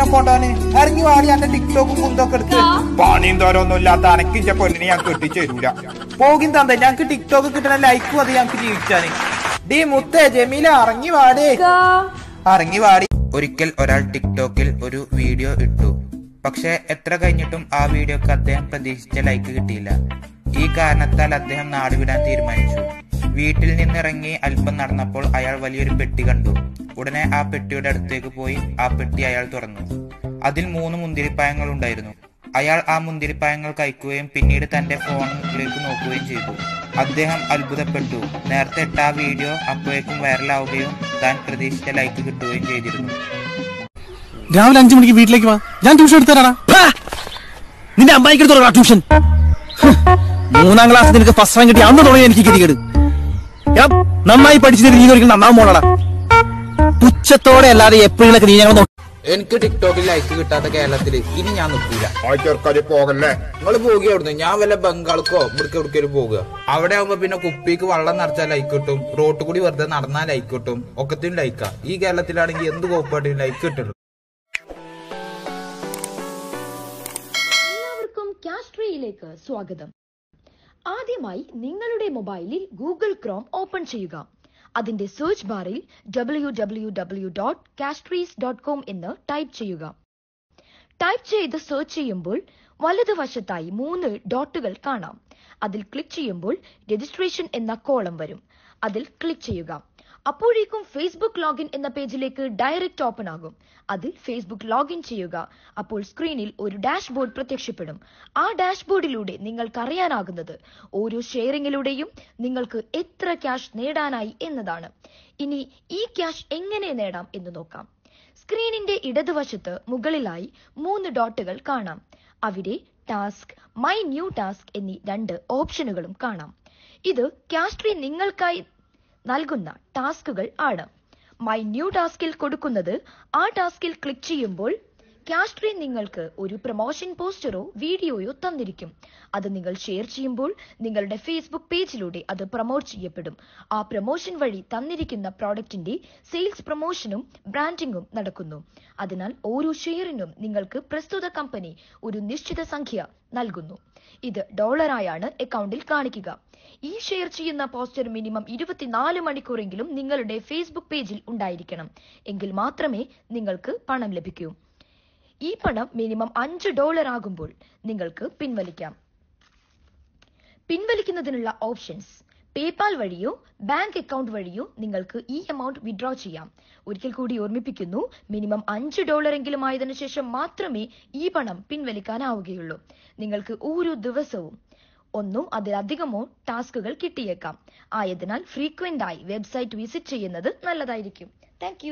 എന്നെ കൊണ്ടോന് ഇറങ്ങി വാടി എന്റെ ടിക്ടോക്കും കുന്തൊക്കെ എടുത്ത്. പണിയും തോരൊന്നും ഇല്ലാത്ത അനക്കിന്റെ പെണ്ണിനെ ഞാൻ കെട്ടിച്ചേരൂല പോകും തന്നെ ഞങ്ങക്ക് ടിക്ടോക്ക് കിട്ടണ ലൈക്ക് മതി ഞങ്ങക്ക് ജീവിച്ചാന്. ഡീ മുത്തേ ജമീല ഇറങ്ങി വാടേ. ഇറങ്ങി വാടി. ഒരിക്കൽ ഒരാൾ ടിക്ടോക്കിൽ ഒരു വീഡിയോ ഇട്ടു. പക്ഷെ എത്ര കഴിഞ്ഞിട്ടും ആ വീഡിയോക്ക് അദ്ദേഹം പ്രതീക്ഷിച്ച ലൈക്ക് കിട്ടിയില്ല. ഈ കാരണത്താൽ അദ്ദേഹം നാടുവിടാൻ തീരുമാനിച്ചു. വീട്ടിൽ നിന്നിറങ്ങി അല്പം നടന്നപ്പോൾ അയാൾ വലിയൊരു പെട്ടി കണ്ടു. ഉടനെ ആ പെട്ടിയുടെ അടുത്തേക്ക് പോയി ആ പെട്ടി അയാൾ തുറന്നു. അതിൽ മൂന്ന് മുന്തിരിപ്പായങ്ങൾ ഉണ്ടായിരുന്നു. അയാൾ ആ മുന്തിരിപ്പായങ്ങൾ കഴിക്കുകയും പിന്നീട് തന്റെ ഫോണിലേക്ക് നോക്കുകയും ചെയ്തു. അദ്ദേഹം അത്ഭുതപ്പെട്ടു. നേരത്തെ ഇട്ട ആ വീഡിയോ അപ്പോഴേക്കും വൈറലാവുകയും താൻ പ്രതീക്ഷിച്ച ലൈക്ക് കിട്ടുകയും ചെയ്തിരുന്നു. രാവിലെ അഞ്ചു മണിക്ക് വീട്ടിലേക്ക് വാ. ഞാൻ ട്യൂഷൻ എടുത്തരാടാ നിന്റെ അമ്മായിക്ക് തുടങ്ങാ ട്യൂഷൻ മൂന്നാം ക്ലാസ് നിനക്ക് ഫസ്റ്റ് റാങ്ക് കിട്ടി. അന്ന് തുടങ്ങി എനിക്ക് ഗതികേട്. നന്നായി പഠിച്ചിട്ട് നീ ഒരിക്കലും നന്നാവും പോണടാ. പുച്ഛത്തോടെ അല്ലാതെ എപ്പോഴൊക്കെ നീ ഞങ്ങൾ എനിക്ക് ടിക്ടോക്കിൽ ലൈക്ക് കിട്ടാത്ത കേരളത്തിൽ ഇനി ഞാൻ നിൽക്കില്ല ചെറുക്കാരി പോകല്ലേ? നിങ്ങൾ പോകുക അവിടുന്ന്. ഞാൻ വല്ല ബംഗാൾക്കോ ഇവിടേക്ക് എവിടേക്കൊരു പോകുക. അവിടെ ആവുമ്പോ പിന്നെ കുപ്പിക്ക് വള്ളം നിറച്ചാൽ ലൈക്ക് കിട്ടും. റോട്ട് കൂടി വെറുതെ നടന്നാൽ ലൈക്ക് കിട്ടും. ഒക്കത്തിനും ലൈക്കാ ഈ കേരളത്തിലാണെങ്കിൽ എന്ത് കോപ്പായിട്ടും ലൈക്ക് കിട്ടുള്ളൂ എല്ലാവർക്കും കാസ്ട്രിയിലേക്ക് സ്വാഗതം. ആദ്യമായി നിങ്ങളുടെ മൊബൈലിൽ ഗൂഗിൾ ക്രോം ഓപ്പൺ ചെയ്യുക. അതിന്റെ സെർച്ച് ബാറിൽ W W W dot കാസ്ട്രീസ് dot com എന്ന് ടൈപ്പ് ചെയ്യുക. ടൈപ്പ് ചെയ്ത് സെർച്ച് ചെയ്യുമ്പോൾ വലതുവശത്തായി മൂന്ന് ഡോട്ടുകൾ കാണാം. അതിൽ ക്ലിക്ക് ചെയ്യുമ്പോൾ രജിസ്ട്രേഷൻ എന്ന കോളം വരും. അതിൽ ക്ലിക്ക് ചെയ്യുക. അപ്പോഴേക്കും ഫേസ്ബുക്ക് ലോഗിൻ എന്ന പേജിലേക്ക് ഡയറക്റ്റ് ഓപ്പൺ ആകും. അതിൽ ഫേസ്ബുക്ക് ലോഗിൻ ചെയ്യുക. അപ്പോൾ സ്ക്രീനിൽ ഒരു ഡാഷ്ബോർഡ് പ്രത്യക്ഷപ്പെടും. ആ ഡാഷ്ബോർഡിലൂടെ നിങ്ങൾക്ക് അറിയാനാകുന്നത് ഓരോ ഷെയറിങ്ങിലൂടെയും നിങ്ങൾക്ക് എത്ര ക്യാഷ് നേടാനായി എന്നതാണ്. ഇനി ഈ ക്യാഷ് എങ്ങനെ നേടാം എന്ന് നോക്കാം. സ്ക്രീനിന്റെ ഇടതുവശത്ത് മുകളിലായി മൂന്ന് ഡോട്ടുകൾ കാണാം. അവിടെ ടാസ്ക് മൈ ന്യൂ ടാസ്ക് എന്നീ രണ്ട് ഓപ്ഷനുകളും കാണാം. ഇത് ക്യാഷ് ട്രീ നിങ്ങൾക്കായി നൽകുന്ന ടാസ്കുകൾ ആണ്. മൈ ന്യൂ ടാസ്കിൽ കൊടുക്കുന്നത് ആ ടാസ്കിൽ ക്ലിക്ക് ചെയ്യുമ്പോൾ കാസ്ട്രി നിങ്ങൾക്ക് ഒരു പ്രൊമോഷൻ പോസ്റ്ററോ വീഡിയോയോ തന്നിരിക്കും. അത് നിങ്ങൾ ഷെയർ ചെയ്യുമ്പോൾ നിങ്ങളുടെ ഫേസ്ബുക്ക് പേജിലൂടെ അത് പ്രൊമോട്ട് ചെയ്യപ്പെടും. ആ പ്രൊമോഷൻ വഴി തന്നിരിക്കുന്ന പ്രോഡക്റ്റിന്റെ സെയിൽസ് പ്രൊമോഷനും ബ്രാൻഡിംഗും നടക്കുന്നു. അതിനാൽ ഓരോ ഷെയറിനും നിങ്ങൾക്ക് പ്രസ്തുത കമ്പനി ഒരു നിശ്ചിത സംഖ്യ നൽകുന്നു. ഇത് ഡോളറായാണ് അക്കൗണ്ടിൽ കാണിക്കുക. ഈ ഷെയർ ചെയ്യുന്ന പോസ്റ്റർ മിനിമം ഇരുപത്തിനാല് മണിക്കൂറെങ്കിലും നിങ്ങളുടെ ഫേസ്ബുക്ക് പേജിൽ ഉണ്ടായിരിക്കണം. എങ്കിൽ മാത്രമേ നിങ്ങൾക്ക് പണം ലഭിക്കൂ. ഈ പണം മിനിമം അഞ്ച് ഡോളർ ആകുമ്പോൾ നിങ്ങൾക്ക് പിൻവലിക്കാം. പിൻവലിക്കുന്നതിനുള്ള ഓപ്ഷൻസ്. പേപാൽ വഴിയോ ബാങ്ക് അക്കൗണ്ട് വഴിയോ നിങ്ങൾക്ക് ഈ എമൗണ്ട് വിഡ്രോ ചെയ്യാം. ഒരിക്കൽ കൂടി ഓർമ്മിപ്പിക്കുന്നു മിനിമം അഞ്ച് ഡോളർ എങ്കിലും ആയതിനു ശേഷം മാത്രമേ ഈ പണം പിൻവലിക്കാനാവുകയുള്ളൂ. നിങ്ങൾക്ക് ഓരോ ദിവസവും ഒന്നോ അതിലധികമോ ടാസ്കുകൾ കിട്ടിയേക്കാം. ആയതിനാൽ ഫ്രീക്വന്റ് ആയി വെബ്സൈറ്റ് വിസിറ്റ് ചെയ്യുന്നത് നല്ലതായിരിക്കും. താങ്ക്